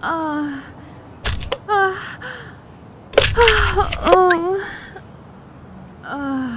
Ah. Ah. Ah. Oh. Ah.